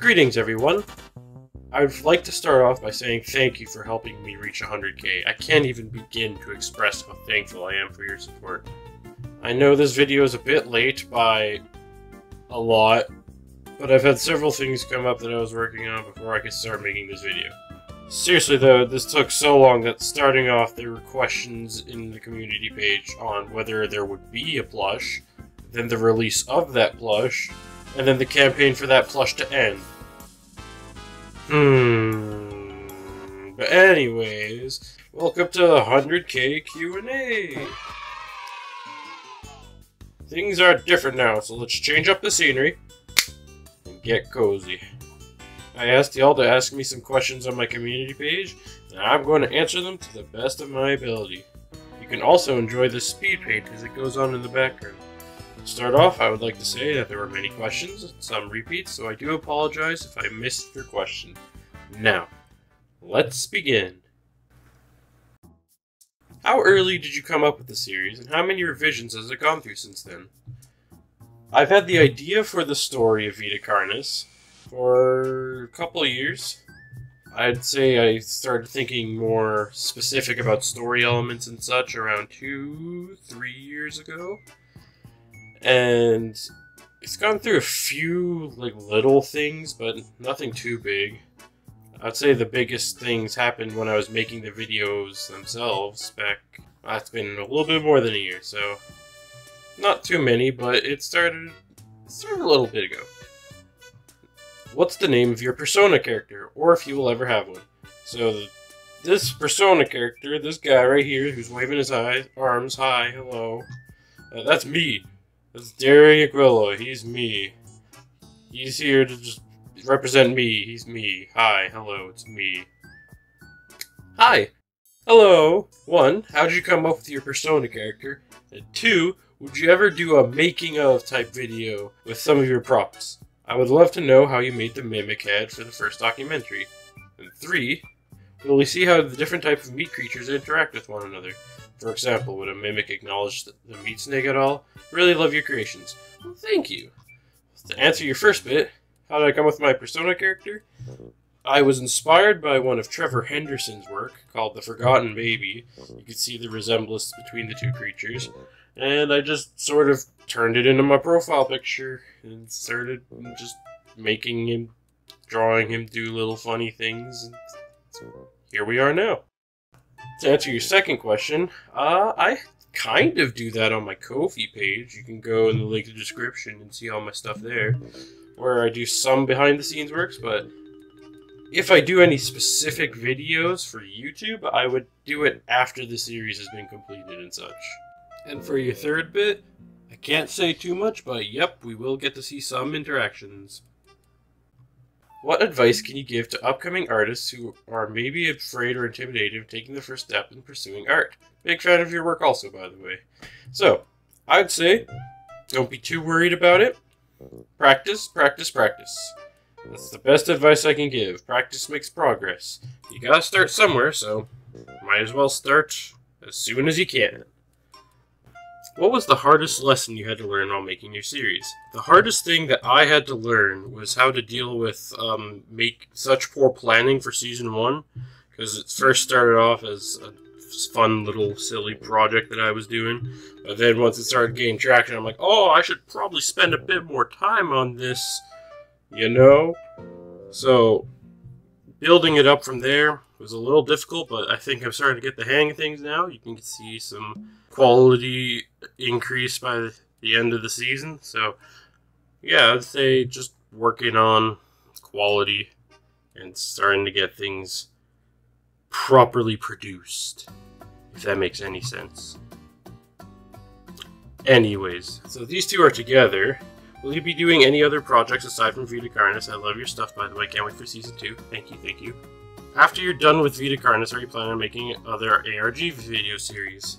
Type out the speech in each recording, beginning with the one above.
Greetings, everyone. I'd like to start off by saying thank you for helping me reach 100k. I can't even begin to express how thankful I am for your support. I know this video is a bit late by a lot, but I've had several things come up that I was working on before I could start making this video. Seriously though, this took so long that starting off there were questions in the community page on whether there would be a plush, then the release of that plush, and then the campaign for that plush to end. Hmm. But anyways, welcome to 100k Q&A. Things are different now, so let's change up the scenery get cozy. I asked y'all to ask me some questions on my community page, and I'm going to answer them to the best of my ability. You can also enjoy the speed paint as it goes on in the background. To start off, I would like to say that there were many questions, some repeats, so I do apologize if I missed your question. Now, let's begin. How early did you come up with the series, and how many revisions has it gone through since then? I've had the idea for the story of Vita Carnis for a couple of years. I'd say I started thinking more specific about story elements and such around two, three years ago. And it's gone through a few like little things, but nothing too big. I'd say the biggest things happened when I was making the videos themselves back. That's been a little bit more than a year, so not too many, but it started, started a little bit ago. What's the name of your persona character, or if you will ever have one? So this persona character, this guy right here, who's waving his high, arms high, hello, uh, that's me. That's Darian Quilloy. He's me. He's here to just represent me. He's me. Hi, hello, it's me. Hi. Hello. One, how did you come up with your persona character? And two, would you ever do a making of type video with some of your props? I would love to know how you made the mimic head for the first documentary. And three, will we see how the different types of meat creatures interact with one another? For example, would a mimic acknowledge the meat snake at all? Really love your creations. Well, thank you. To answer your first bit, how did I come with my persona character? I was inspired by one of Trevor Henderson's work called The Forgotten Baby. You can see the resemblance between the two creatures. And I just sort of turned it into my profile picture and started just making him, drawing him do little funny things. And here we are now. To answer your second question, uh, I kind of do that on my Ko-fi page. You can go in the link in the description and see all my stuff there where I do some behind the scenes works, but if I do any specific videos for YouTube, I would do it after the series has been completed and such. And for your third bit, I can't say too much, but yep, we will get to see some interactions. What advice can you give to upcoming artists who are maybe afraid or intimidated of taking the first step in pursuing art? Big fan of your work also, by the way. So, I'd say, don't be too worried about it. Practice, practice, practice. That's the best advice I can give. Practice makes progress. You gotta start somewhere, so might as well start as soon as you can. What was the hardest lesson you had to learn while making your series? The hardest thing that I had to learn was how to deal with um, make such poor planning for season one, because it first started off as a fun little silly project that I was doing. But then once it started gaining traction, I'm like, oh, I should probably spend a bit more time on this, you know? So building it up from there was a little difficult, but I think I'm starting to get the hang of things now. You can see some quality increase by the end of the season. So yeah, I'd say just working on quality and starting to get things properly produced, if that makes any sense. Anyways, so these two are together. Will you be doing any other projects aside from Vita Carnis? I love your stuff, by the way. Can't wait for season two. Thank you, thank you. After you're done with Vita Carnis, are you planning on making other ARG video series?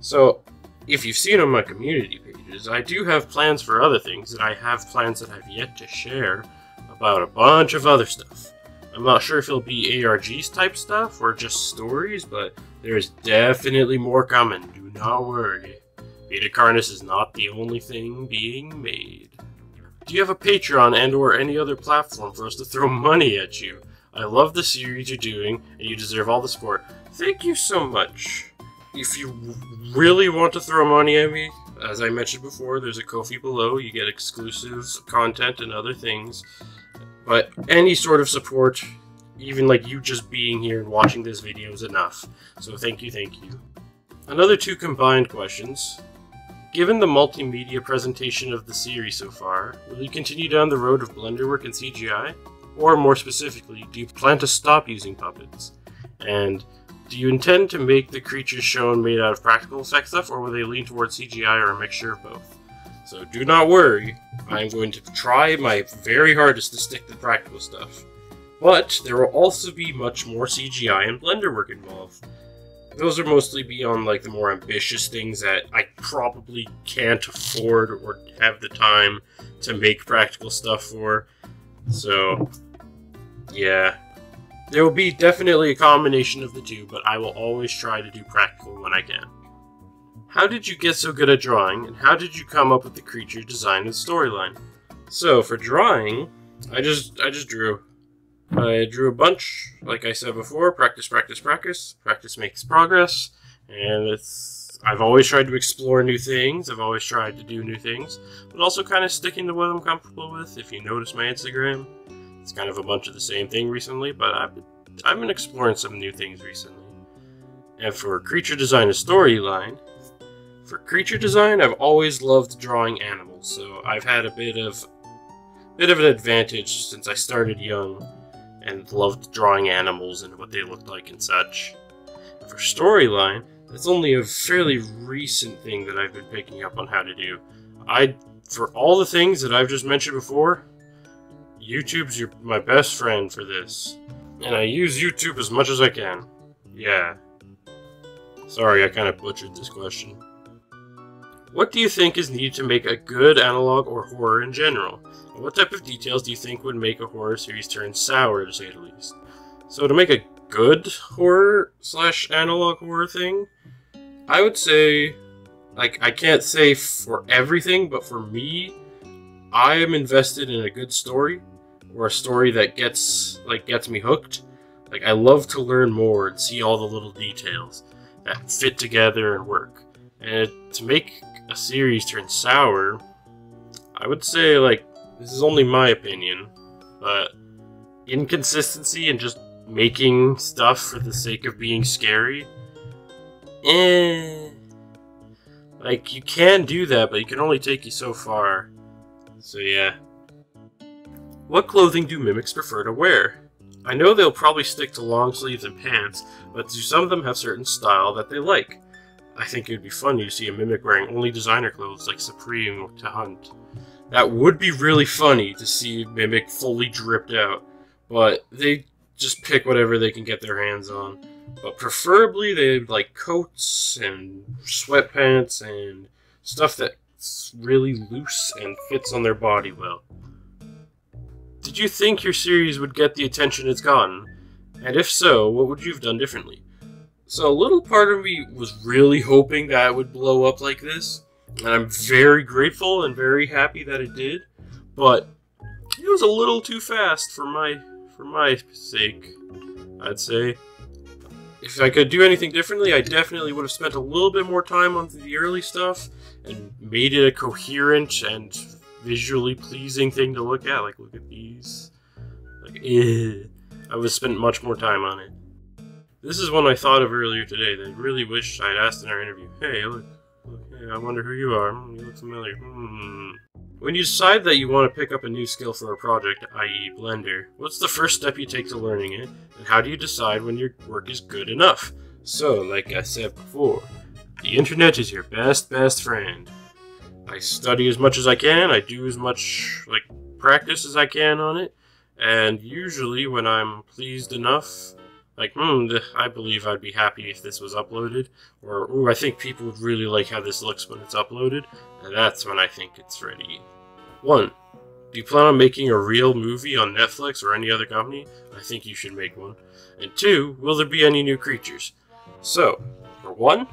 So, if you've seen on my community pages, I do have plans for other things, and I have plans that I've yet to share about a bunch of other stuff. I'm not sure if it'll be ARGs type stuff or just stories, but there's definitely more coming. Do not worry. Vita Carnis is not the only thing being made. Do you have a Patreon and or any other platform for us to throw money at you? I love the series you're doing, and you deserve all the support. Thank you so much. If you really want to throw money at me, as I mentioned before, there's a Ko-fi below. You get exclusive content and other things. But any sort of support, even like you just being here and watching this video is enough. So thank you, thank you. Another two combined questions. Given the multimedia presentation of the series so far, will you continue down the road of blender work and CGI? Or more specifically, do you plan to stop using puppets? And do you intend to make the creatures shown made out of practical effect stuff, or will they lean towards CGI or a mixture of both? So do not worry, I'm going to try my very hardest to stick to practical stuff. But there will also be much more CGI and blender work involved. Those are mostly be on like the more ambitious things that I probably can't afford or have the time to make practical stuff for. So, yeah. There will be definitely a combination of the two, but I will always try to do practical when I can. How did you get so good at drawing, and how did you come up with the creature design and storyline? So, for drawing, I just I just drew. I drew a bunch, like I said before, practice, practice, practice. Practice makes progress, and it's I've always tried to explore new things. I've always tried to do new things, but also kind of sticking to what I'm comfortable with. If you notice my Instagram, it's kind of a bunch of the same thing recently, but I've been, I've been exploring some new things recently. And for creature design and storyline, for creature design, I've always loved drawing animals, so I've had a bit of bit of an advantage since I started young and loved drawing animals and what they looked like and such. For storyline, it's only a fairly recent thing that I've been picking up on how to do. I for all the things that I've just mentioned before, YouTube's your, my best friend for this. And I use YouTube as much as I can. Yeah. Sorry, I kind of butchered this question. What do you think is needed to make a good analog or horror in general? And what type of details do you think would make a horror series turn sour, to say the least? So to make a good horror slash analog horror thing, I would say, like, I can't say for everything, but for me, I am invested in a good story, or a story that gets, like, gets me hooked. Like, I love to learn more and see all the little details that fit together and work. And to make a series turn sour, I would say, like, this is only my opinion, but inconsistency and just making stuff for the sake of being scary, eh. Like, you can do that, but you can only take you so far. So, yeah. What clothing do mimics prefer to wear? I know they'll probably stick to long sleeves and pants, but do some of them have certain style that they like? I think it would be funny to see a mimic wearing only designer clothes like Supreme to hunt. That would be really funny to see a Mimic fully dripped out, but they just pick whatever they can get their hands on. But preferably they like coats and sweatpants and stuff that's really loose and fits on their body well. Did you think your series would get the attention it's gotten? And if so, what would you have done differently? So a little part of me was really hoping that it would blow up like this, and I'm very grateful and very happy that it did. But it was a little too fast for my for my sake, I'd say. If I could do anything differently, I definitely would have spent a little bit more time on the early stuff and made it a coherent and visually pleasing thing to look at. Like, look at these. Like, eh. I would have spent much more time on it. This is one I thought of earlier today that I really wish I'd asked in our interview. Hey, look, look hey, I wonder who you are. Hmm, you look familiar. Hmm. When you decide that you want to pick up a new skill for a project, i.e. Blender, what's the first step you take to learning it, and how do you decide when your work is good enough? So, like I said before, the internet is your best, best friend. I study as much as I can, I do as much, like, practice as I can on it, and usually when I'm pleased enough like, hmm, I believe I'd be happy if this was uploaded, or, ooh, I think people would really like how this looks when it's uploaded, and that's when I think it's ready. 1. Do you plan on making a real movie on Netflix or any other company? I think you should make one. And two, will there be any new creatures? So, for one,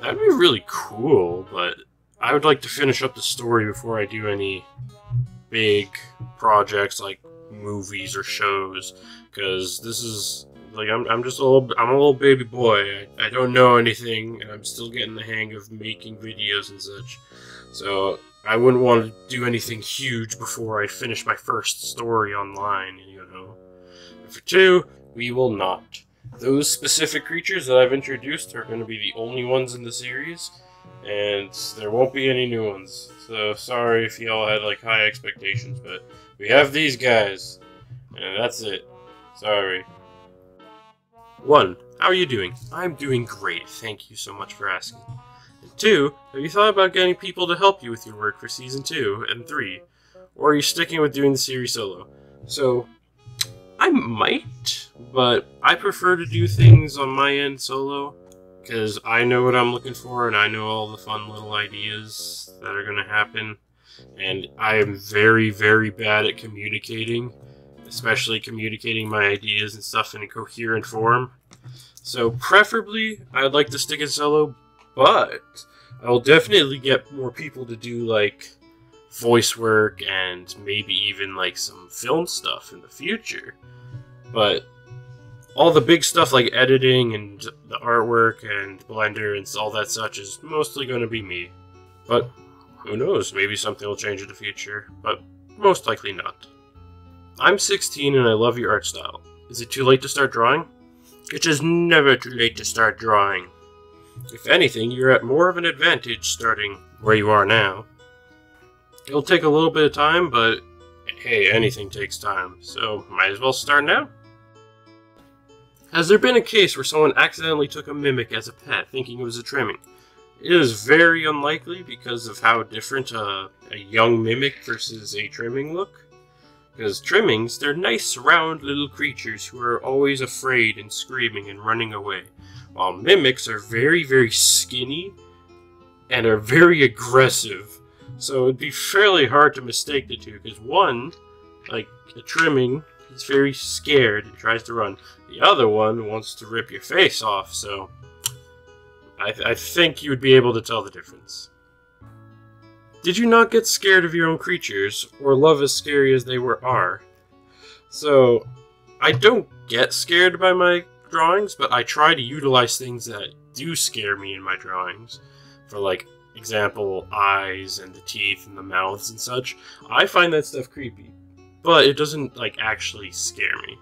that'd be really cool, but I would like to finish up the story before I do any big projects like movies or shows, because this is like I'm, I'm just a little I'm a little baby boy. I, I don't know anything, and I'm still getting the hang of making videos and such. So I wouldn't want to do anything huge before I finish my first story online, you know. And for two, we will not. Those specific creatures that I've introduced are going to be the only ones in the series, and there won't be any new ones. So sorry if y'all had like high expectations, but we have these guys, and that's it. Sorry. One, how are you doing? I'm doing great. Thank you so much for asking. And two, have you thought about getting people to help you with your work for season two and three, or are you sticking with doing the series solo? So, I might, but I prefer to do things on my end solo because I know what I'm looking for and I know all the fun little ideas that are going to happen. And I am very, very bad at communicating, especially communicating my ideas and stuff in a coherent form. So, preferably, I'd like to stick in solo, but I will definitely get more people to do like voice work and maybe even like some film stuff in the future. But all the big stuff like editing and the artwork and Blender and all that such is mostly going to be me. But who knows, maybe something will change in the future, but most likely not. I'm 16 and I love your art style. Is it too late to start drawing? It is never too late to start drawing. If anything, you're at more of an advantage starting where you are now. It'll take a little bit of time, but hey, anything takes time, so might as well start now. Has there been a case where someone accidentally took a mimic as a pet, thinking it was a trimming? It is very unlikely because of how different a, a young mimic versus a trimming look. Because trimmings, they're nice round little creatures who are always afraid and screaming and running away. While mimics are very, very skinny and are very aggressive. So it'd be fairly hard to mistake the two, because one, like a trimming, he's very scared and tries to run. The other one wants to rip your face off, so I, th I think you would be able to tell the difference. Did you not get scared of your own creatures, or love as scary as they were are? So, I don't get scared by my drawings, but I try to utilize things that do scare me in my drawings. For like example, eyes and the teeth and the mouths and such. I find that stuff creepy. But it doesn't like actually scare me.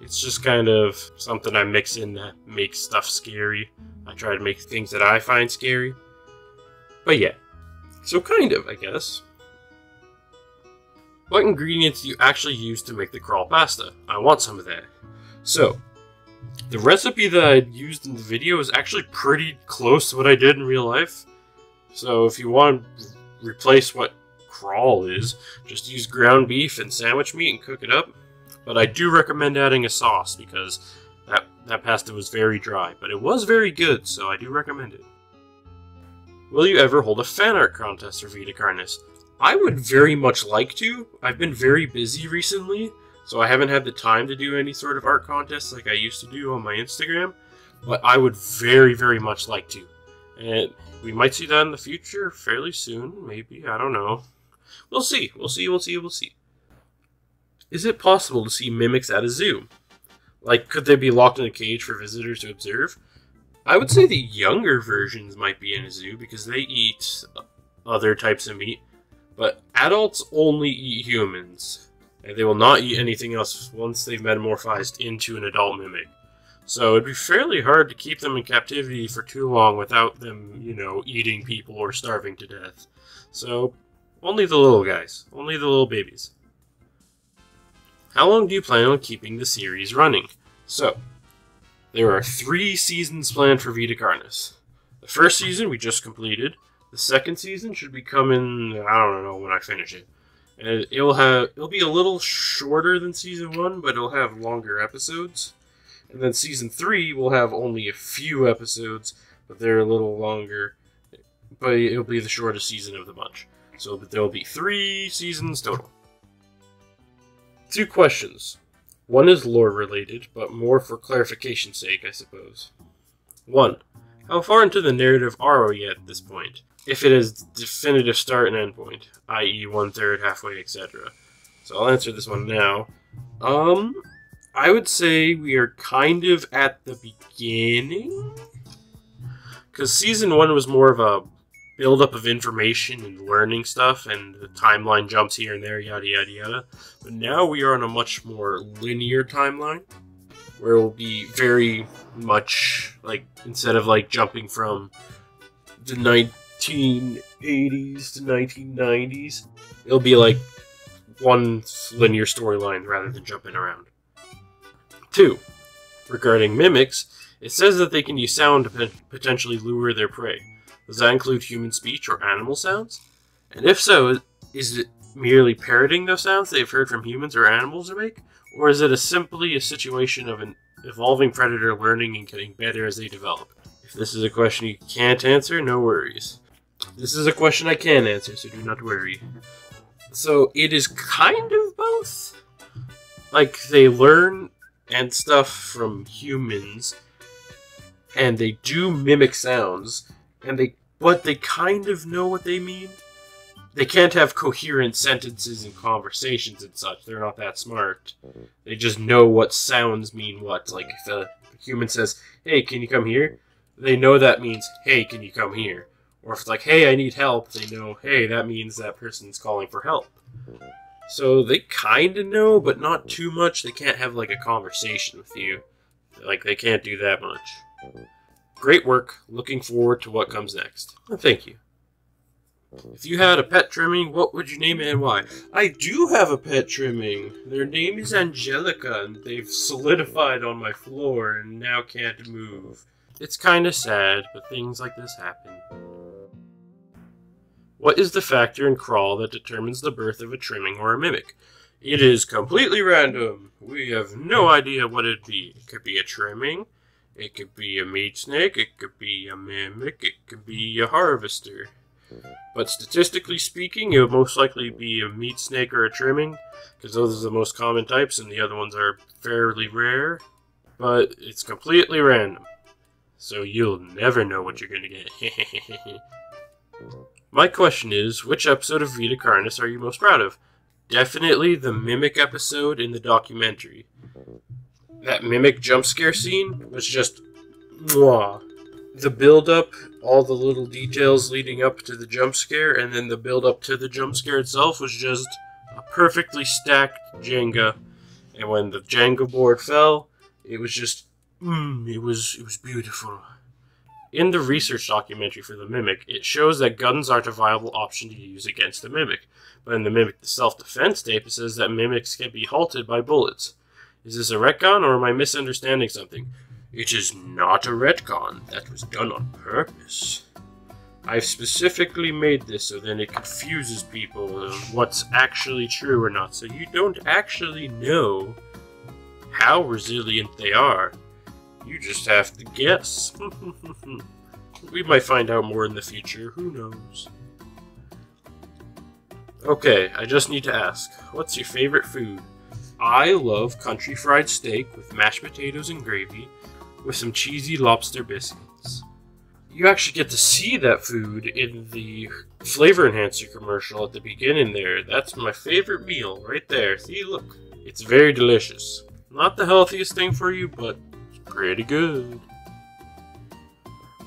It's just kind of something I mix in that makes stuff scary. I try to make things that I find scary. But yeah. So kind of, I guess. What ingredients do you actually use to make the crawl pasta? I want some of that. So, the recipe that I used in the video is actually pretty close to what I did in real life. So if you want to replace what crawl is, just use ground beef and sandwich meat and cook it up. But I do recommend adding a sauce because that, that pasta was very dry, but it was very good, so I do recommend it. Will you ever hold a fan art contest for Vita Carnis? I would very much like to. I've been very busy recently, so I haven't had the time to do any sort of art contests like I used to do on my Instagram, but I would very, very much like to. And we might see that in the future fairly soon, maybe. I don't know. We'll see. We'll see. We'll see. We'll see. Is it possible to see mimics at a zoo? Like, could they be locked in a cage for visitors to observe? I would say the younger versions might be in a zoo because they eat other types of meat, but adults only eat humans, and they will not eat anything else once they've metamorphosed into an adult mimic. So it'd be fairly hard to keep them in captivity for too long without them, you know, eating people or starving to death. So only the little guys, only the little babies. How long do you plan on keeping the series running? So, there are three seasons planned for Vita Carnis. The first season we just completed. The second season should be coming. I don't know when I finish it. And it'll have it'll be a little shorter than season one, but it'll have longer episodes. And then season three will have only a few episodes, but they're a little longer. But it'll be the shortest season of the bunch. So there will be three seasons total. Two questions. One is lore related, but more for clarification's sake, I suppose. 1. How far into the narrative are we at this point? If it is definitive start and end point, i.e., one third, halfway, etc. So I'll answer this one now. Um, I would say we are kind of at the beginning. Because season one was more of a buildup of information and learning stuff, and the timeline jumps here and there, yada yada yada. But now we are on a much more linear timeline, where it will be very much like instead of like jumping from the 1980s to 1990s, it'll be like one linear storyline rather than jumping around. Two, regarding mimics, it says that they can use sound to potentially lure their prey. Does that include human speech or animal sounds? And if so, is it merely parroting those sounds they've heard from humans or animals to make? Or is it a simply a situation of an evolving predator learning and getting better as they develop? If this is a question you can't answer, no worries. This is a question I can answer, so do not worry. So it is kind of both. Like they learn and stuff from humans, and they do mimic sounds, and they but they kind of know what they mean. They can't have coherent sentences and conversations and such. They're not that smart. They just know what sounds mean what. Like if a human says, "Hey, can you come here?" They know that means, "Hey, can you come here?" Or if it's like, "Hey, I need help," they know, "Hey, that means that person's calling for help." So they kind of know, but not too much. They can't have like a conversation with you. Like they can't do that much. Great work. Looking forward to what comes next. thank you. If you had a pet trimming, what would you name it and why? I do have a pet trimming. Their name is Angelica, and they've solidified on my floor and now can't move. It's kinda sad, but things like this happen. What is the factor in crawl that determines the birth of a trimming or a mimic? It is completely random. We have no idea what it'd be. It could be a trimming, it could be a meat snake, it could be a mimic, it could be a harvester. But statistically speaking, it would most likely be a meat snake or a trimming, because those are the most common types, and the other ones are fairly rare. But it's completely random, so you'll never know what you're gonna get. My question is, which episode of Vita Carnis are you most proud of? Definitely the Mimic episode in the documentary that mimic jump scare scene was just mwah. The build up, all the little details leading up to the jump scare, and then the build up to the jump scare itself was just a perfectly stacked Jenga. And when the Jenga board fell, it was just mm, it was it was beautiful. In the research documentary for the Mimic, it shows that guns aren't a viable option to use against the Mimic. But in the Mimic the self-defense tape, it says that Mimics can be halted by bullets. Is this a retcon, or am I misunderstanding something? It is not a retcon. That was done on purpose. I've specifically made this so then it confuses people on what's actually true or not, so you don't actually know how resilient they are. You just have to guess. we might find out more in the future, who knows. Okay, I just need to ask, what's your favorite food? I love country fried steak with mashed potatoes and gravy with some cheesy lobster biscuits. You actually get to see that food in the flavor enhancer commercial at the beginning there. That's my favorite meal right there. See, look. It's very delicious. Not the healthiest thing for you, but pretty good.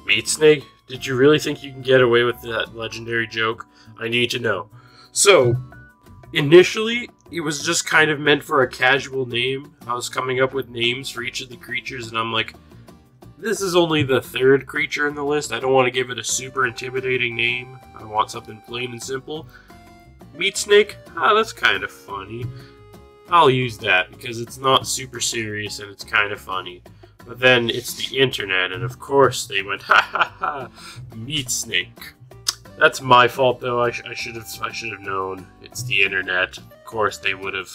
Meat snake? Did you really think you can get away with that legendary joke? I need to know. So, initially, it was just kind of meant for a casual name. I was coming up with names for each of the creatures, and I'm like, this is only the third creature in the list. I don't want to give it a super intimidating name. I want something plain and simple. Meat Snake? Ah, that's kind of funny. I'll use that because it's not super serious and it's kind of funny. But then it's the internet, and of course they went, ha ha ha, Meat Snake. That's my fault, though. I, sh I should have I should have known. It's the internet Of course they would have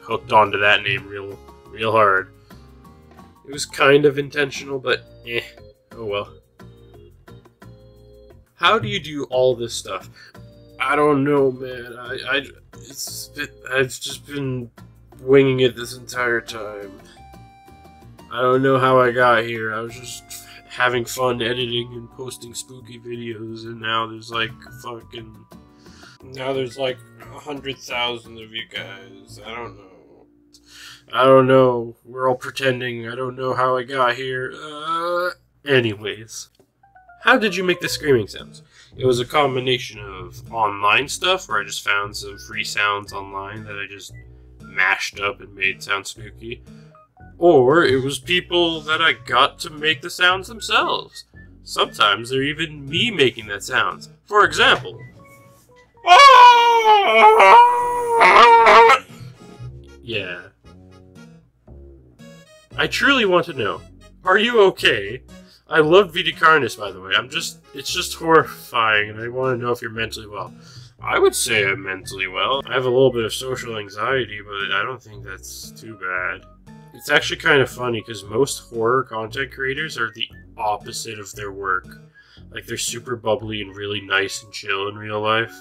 hooked onto that name real real hard. It was kind of intentional, but eh, oh well. How do you do all this stuff? I don't know, man. I, I it's I've just been winging it this entire time. I don't know how I got here. I was just having fun editing and posting spooky videos, and now there's like fucking. Now there's like a hundred thousand of you guys. I don't know. I don't know. We're all pretending. I don't know how I got here. Uh, anyways. How did you make the screaming sounds? It was a combination of online stuff where I just found some free sounds online that I just mashed up and made sound spooky. Or it was people that I got to make the sounds themselves. Sometimes they're even me making that sounds. For example, yeah. I truly want to know, are you okay? I love Vita Carnis, by the way. I'm just, it's just horrifying, and I want to know if you're mentally well. I would say I'm mentally well. I have a little bit of social anxiety, but I don't think that's too bad. It's actually kind of funny because most horror content creators are the opposite of their work. Like they're super bubbly and really nice and chill in real life,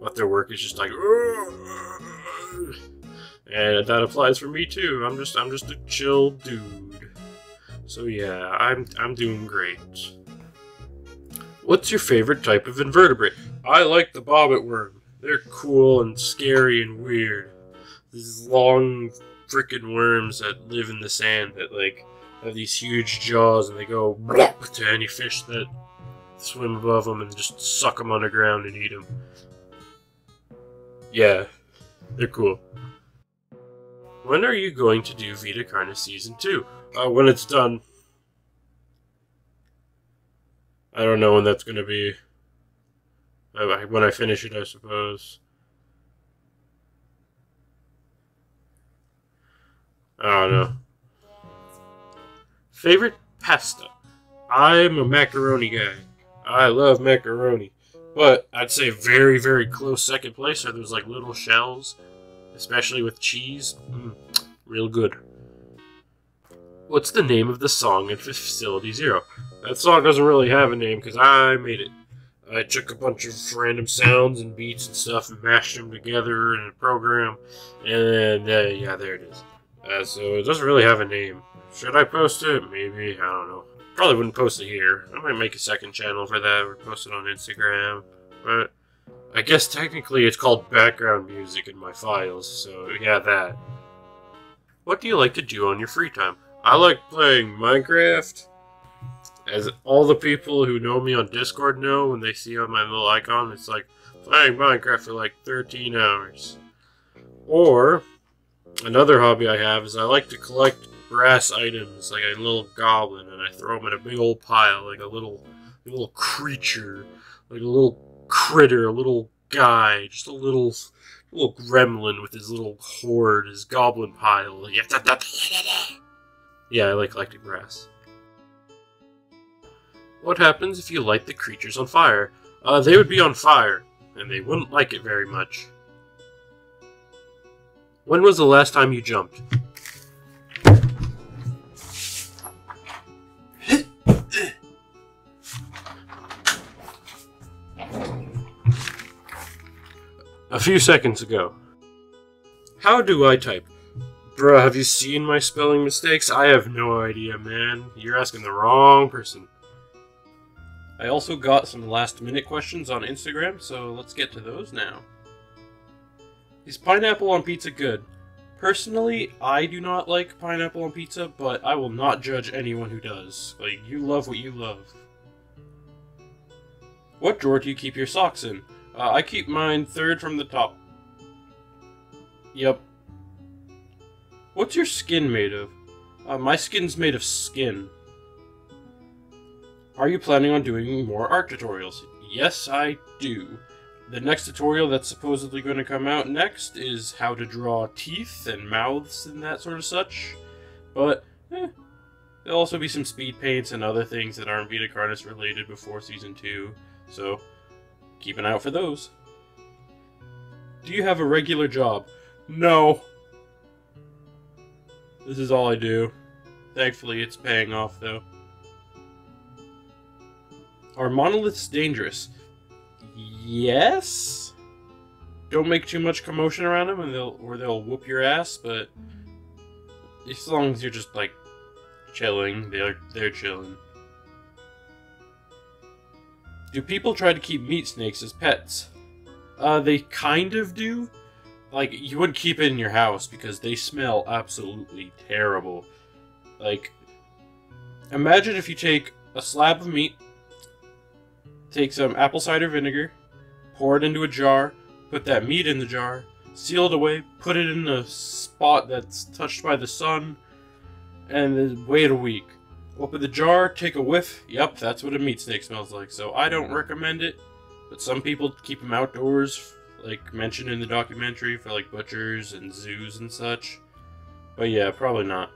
but their work is just like, and that applies for me too. I'm just I'm just a chill dude. So yeah, I'm I'm doing great. What's your favorite type of invertebrate? I like the bobbit worm. They're cool and scary and weird. These long freaking worms that live in the sand that like have these huge jaws and they go to any fish that swim above them and just suck them underground and eat them. Yeah, they're cool. When are you going to do Vita Carnis Season 2? Uh, when it's done. I don't know when that's going to be. When I finish it, I suppose. I don't know. Favorite pasta? I'm a macaroni guy. I love macaroni. But I'd say very, very close second place are those like little shells, especially with cheese. Mm, real good. What's the name of the song in Facility Zero? That song doesn't really have a name because I made it. I took a bunch of random sounds and beats and stuff and mashed them together in a program, and uh, yeah, there it is. Uh, so it doesn't really have a name. Should I post it? Maybe. I don't know. Probably wouldn't post it here. I might make a second channel for that or post it on Instagram. But I guess technically it's called background music in my files, so yeah, that. What do you like to do on your free time? I like playing Minecraft. As all the people who know me on Discord know, when they see on my little icon, it's like playing Minecraft for like 13 hours. Or, another hobby I have is I like to collect brass items like a little goblin, and I throw them in a big old pile, like a little, a little creature, like a little critter, a little guy, just a little, little gremlin with his little hoard, his goblin pile. Yeah, I like collecting brass. What happens if you light the creatures on fire? Uh, they would be on fire, and they wouldn't like it very much. When was the last time you jumped? A few seconds ago. How do I type? Bruh, have you seen my spelling mistakes? I have no idea, man. You're asking the wrong person. I also got some last minute questions on Instagram, so let's get to those now. Is pineapple on pizza good? Personally, I do not like pineapple on pizza, but I will not judge anyone who does. Like, you love what you love. What drawer do you keep your socks in? Uh, I keep mine third from the top. Yep. What's your skin made of? Uh, my skin's made of skin. Are you planning on doing more art tutorials? Yes, I do. The next tutorial that's supposedly going to come out next is how to draw teeth and mouths and that sort of such. But, eh, there'll also be some speed paints and other things that aren't Vita related before Season 2, so keep an eye out for those. Do you have a regular job? No. This is all I do. Thankfully, it's paying off, though. Are monoliths dangerous? Yes? don't make too much commotion around them, and they'll or they'll whoop your ass. But as long as you're just like chilling, they're they're chilling. Do people try to keep meat snakes as pets? Uh, they kind of do. Like, you wouldn't keep it in your house because they smell absolutely terrible. Like, imagine if you take a slab of meat, take some apple cider vinegar, pour it into a jar, put that meat in the jar, seal it away, put it in a spot that's touched by the sun, and then wait a week. Open the jar, take a whiff. Yep, that's what a meat snake smells like. So I don't recommend it, but some people keep them outdoors, like mentioned in the documentary, for like butchers and zoos and such. But yeah, probably not.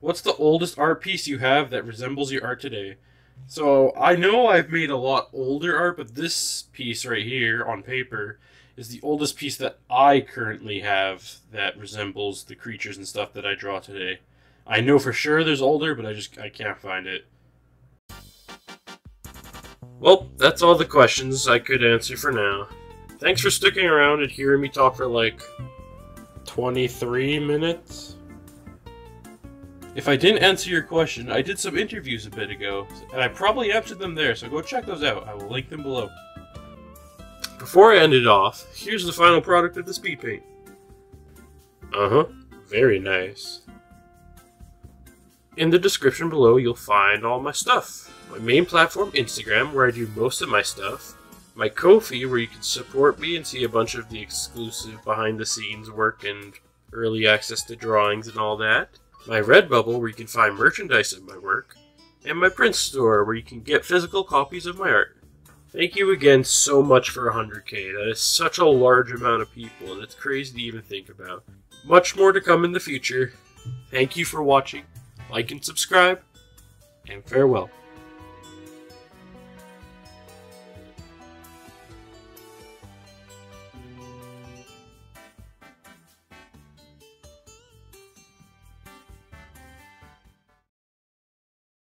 What's the oldest art piece you have that resembles your art today? So I know I've made a lot older art, but this piece right here on paper is the oldest piece that I currently have that resembles the creatures and stuff that I draw today. I know for sure there's older, but I just I can't find it. Well, that's all the questions I could answer for now. Thanks for sticking around and hearing me talk for like 23 minutes. If I didn't answer your question, I did some interviews a bit ago, and I probably answered them there, so go check those out. I will link them below. Before I end it off, here's the final product of the speed paint. Uh-huh, very nice. In the description below, you'll find all my stuff. My main platform, Instagram, where I do most of my stuff. My Ko-fi, where you can support me and see a bunch of the exclusive behind-the-scenes work and early access to drawings and all that. My Redbubble, where you can find merchandise of my work. And my print store, where you can get physical copies of my art. Thank you again so much for 100k. That is such a large amount of people, and it's crazy to even think about. Much more to come in the future. Thank you for watching like and subscribe, and farewell.